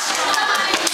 はい。